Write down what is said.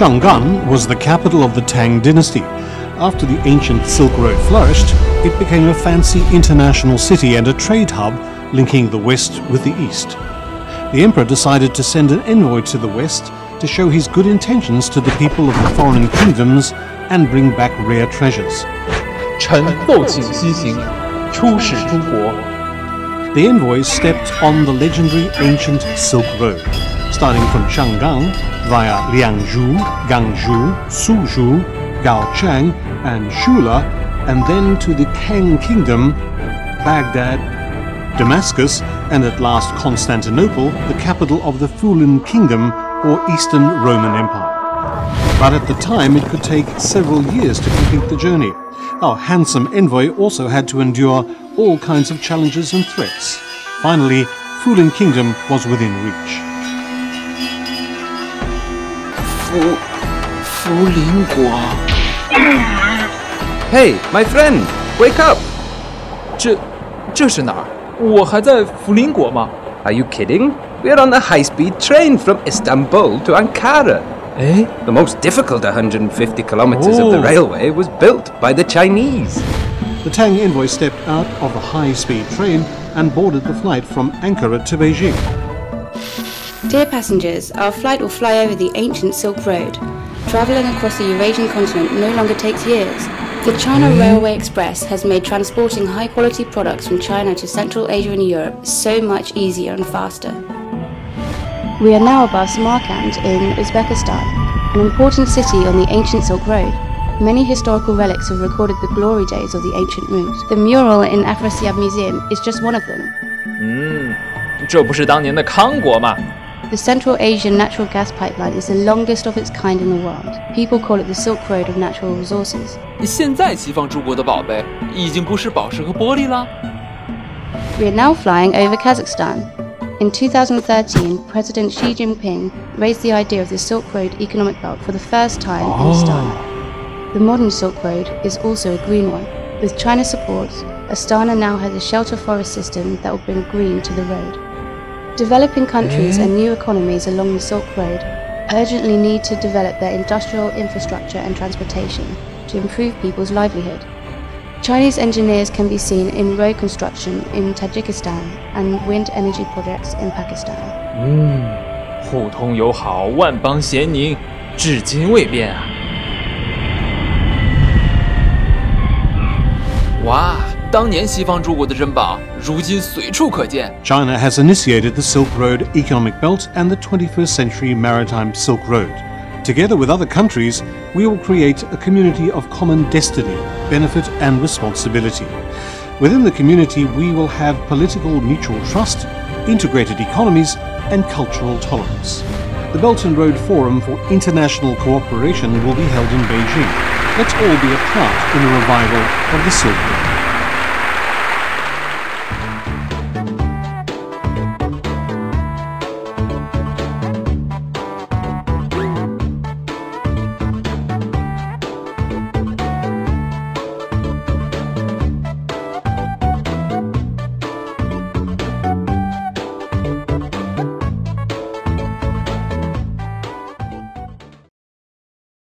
Chang'an was the capital of the Tang dynasty. After the ancient Silk Road flourished, it became a fancy international city and a trade hub linking the West with the East. The emperor decided to send an envoy to the West to show his good intentions to the people of the foreign kingdoms and bring back rare treasures. 臣奏请西行，出使诸国。 The envoys stepped on the legendary ancient Silk Road, starting from Chang'an via Liangzhou, Ganzhou, Suzhou, Gaochang, and Shula, and then to the Tang Kingdom, Baghdad, Damascus, and at last Constantinople, the capital of the Fulin Kingdom or Eastern Roman Empire. But at the time, it could take several years to complete the journey. Our handsome envoy also had to endure all kinds of challenges and threats. Finally, Fulin Kingdom was within reach. 福福邻国， Hey, my friend, wake up! 这这是哪儿？我还在福邻国吗？ Are you kidding? We're on a high speed train from Istanbul to Ankara. Eh? 哎，The most difficult 150 kilometers of the Oh. railway was built by the Chinese. The Tang envoy stepped out of the high speed train and boarded the flight from Ankara to Beijing. Dear passengers, our flight will fly over the ancient Silk Road. Travelling across the Eurasian continent no longer takes years. The China hmm? Railway Express has made transporting high quality products from China to Central Asia and Europe so much easier and faster. We are now above Samarkand in Uzbekistan, an important city on the ancient Silk Road. Many historical relics have recorded the glory days of the ancient route. The mural in Afrasiab Museum is just one of them. 嗯，这不是当年的康国吗？ The Central Asian natural gas pipeline is the longest of its kind in the world. People call it the Silk Road of natural resources. 现在西方诸国的宝贝已经不是宝石和玻璃了。 We are now flying over Kazakhstan. In 2013, President Xi Jinping raised the idea of the Silk Road economic belt for the first time in Astana. Oh. The modern Silk Road is also a green one. With China's support, Astana now has a shelter forest system that will bring green to the road. Developing countries and eh? new economies along the Silk Road urgently need to develop their industrial infrastructure and transportation to improve people's livelihood. Chinese engineers can be seen in road construction in Tajikistan and wind energy projects in Pakistan. 嗯，互通友好，万邦咸宁，至今未变啊！哇，当年西方诸国的珍宝，如今随处可见。 China has initiated the Silk Road economic belt and the 21st century maritime Silk Road. Together with other countries, we will create a community of common destiny, benefit, and responsibility. Within the community, we will have political mutual trust, integrated economies, and cultural tolerance. The Belt and Road Forum for International Cooperation will be held in Beijing. Let's all be a part in the revival of the Silk Road.